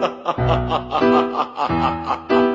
哈哈哈哈哈哈。哈哈